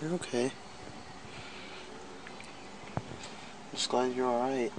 You're okay. Just glad you're alright.